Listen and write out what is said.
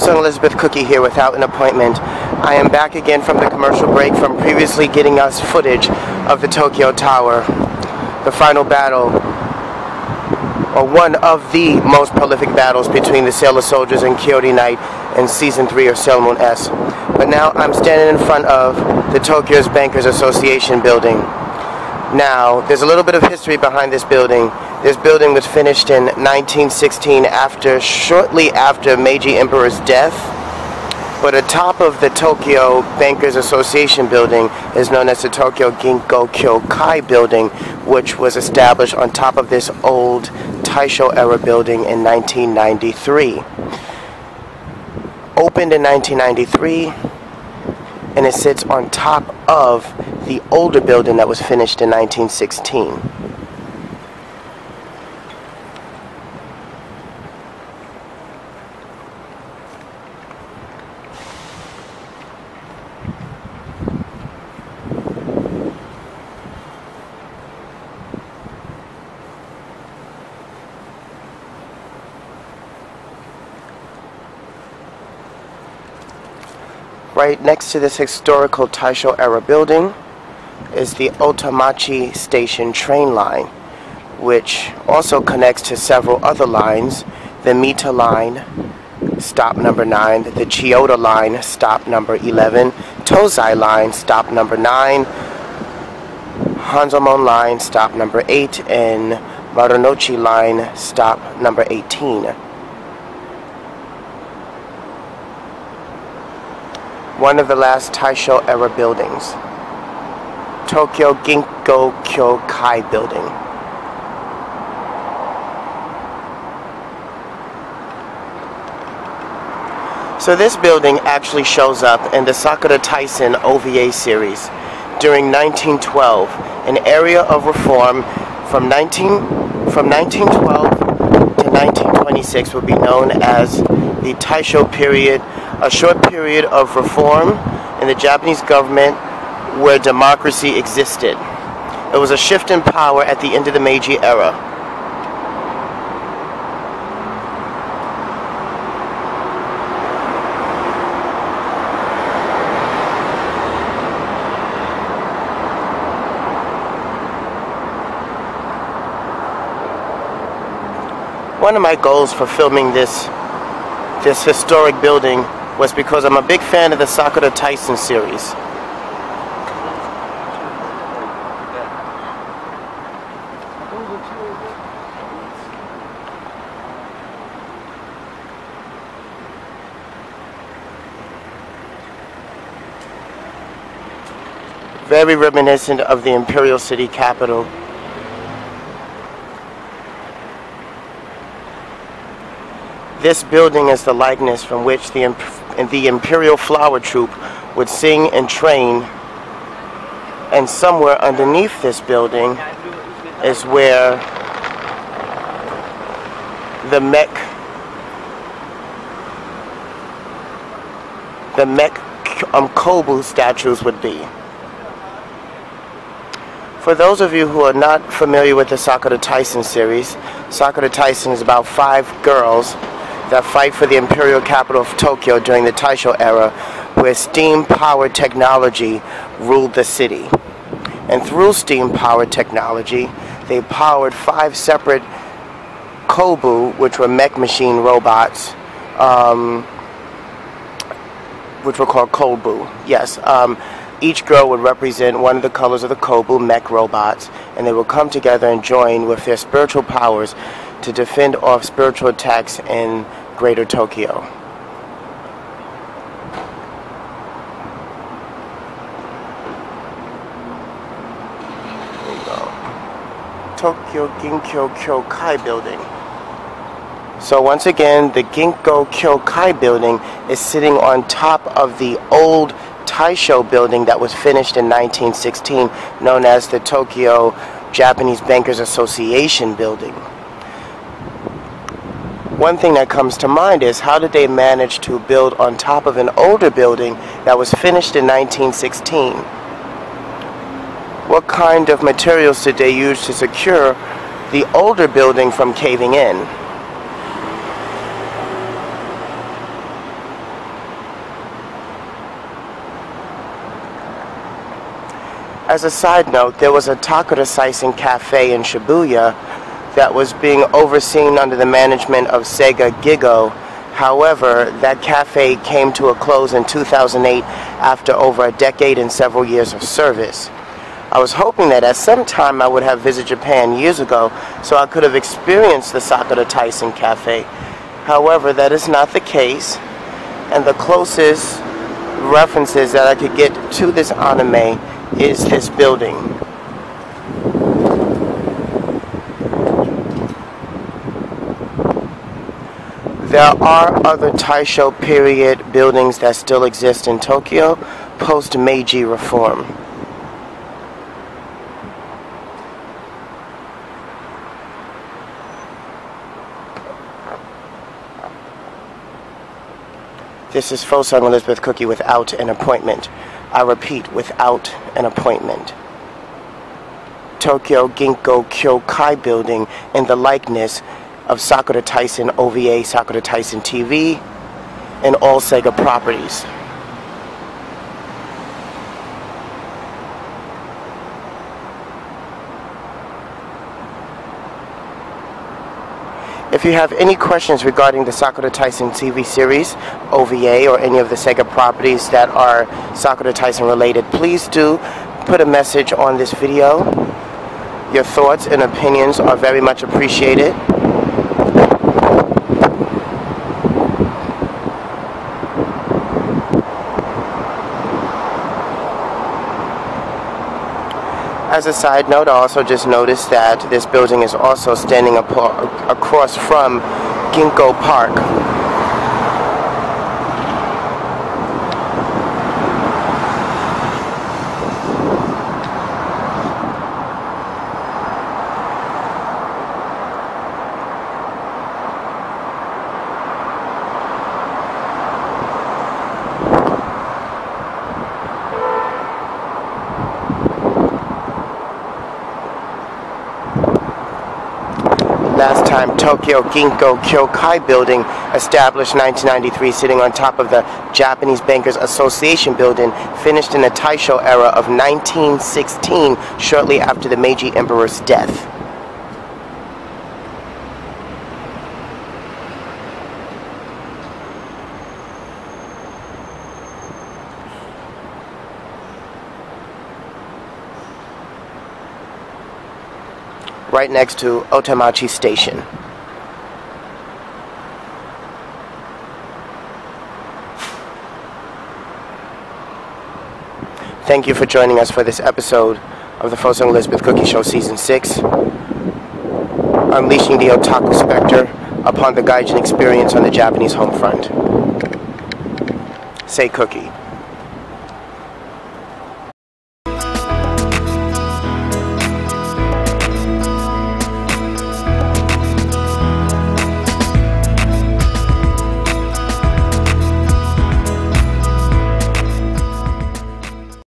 Fu-Sung Elizabeth Cookye here without an appointment. I am back again from the commercial break from previously getting us footage of the Tokyo Tower. The final battle, or one of the most prolific battles between the Sailor Soldiers and Kyoto Knight in Season 3 of Sailor Moon S. But now I'm standing in front of the Tokyo's Bankers Association building. Now, there's a little bit of history behind this building. This building was finished in 1916 after, shortly after Meiji Emperor's death. But atop of the Tokyo Bankers Association building is known as the Tokyo Ginko Kyokai building, which was established on top of this old Taisho era building in 1993. Opened in 1993, and it sits on top of the older building that was finished in 1916. Right next to this historical Taisho era building is the Otemachi Station train line, which also connects to several other lines, the Mita line, stop number 9, the Chiyoda line, stop number 11, Tozai line, stop number 9, Hanzomon line, stop number 8, and Marunouchi line, stop number 18. One of the last Taisho era buildings. Tokyo Ginko Kyokai building. So this building actually shows up in the Sakura Taisen OVA series during 1912, an area of reform from 19 from 1912 to 1926 would be known as the Taisho period, a short period of reform in the Japanese government where democracy existed. It was a shift in power at the end of the Meiji era. One of my goals for filming this this historic building was because I'm a big fan of the Sakura Taisen series. very reminiscent of the imperial city capital. This building is the likeness from which the, the Imperial Flower Troop would sing and train. And somewhere underneath this building is where the mech the mech um, Kobu statues would be. For those of you who are not familiar with the Sakura Taisen series, Sakura Taisen is about five girls that fight for the imperial capital of Tokyo during the Taisho era, where steam-powered technology ruled the city. And through steam-powered technology, they powered five separate Kobu, which were mech machine robots, um, which were called Kobu. Yes. Um, each girl would represent one of the colors of the Kobu mech robots, and they would come together and join with their spiritual powers to defend off spiritual attacks in Greater Tokyo. Tokyo Ginko Kyokai building. So once again, the Ginko Kyokai building is sitting on top of the old Taisho building that was finished in 1916, known as the Tokyo Japanese Bankers Association building one thing that comes to mind is how did they manage to build on top of an older building that was finished in 1916? What kind of materials did they use to secure the older building from caving in? As a side note, there was a Sakura Taisen cafe in Shibuya that was being overseen under the management of Sega Gigo. However, that cafe came to a close in 2008 after over a decade and several years of service. I was hoping that at some time I would have visited Japan years ago so I could have experienced the Sakura Taisen Cafe. However, that is not the case, and the closest references that I could get to this anime is this building. There are other Taisho period buildings that still exist in Tokyo post Meiji reform. This is Fu-Sung Elizabeth Cookye without an appointment. I repeat, without an appointment. Tokyo Ginko Kyokai building in the likeness of Sakura Taisen OVA, Sakura Taisen TV, and all Sega properties. If you have any questions regarding the Sakura Taisen TV series, OVA, or any of the Sega properties that are Sakura Taisen related, please do put a message on this video. Your thoughts and opinions are very much appreciated. As a side note, I also just noticed that this building is also standing across from Ginkgo Park. Last time Tokyo Ginko Kyokai building established 1993 sitting on top of the Japanese Bankers Association building finished in the Taisho era of 1916 shortly after the Meiji Emperor's death. Right next to Otemachi Station. Thank you for joining us for this episode of the Fu-Sung Elizabeth Cookye Show Season 6. Unleashing the Otaku Spectre upon the Gaijin experience on the Japanese home front. Say cookie.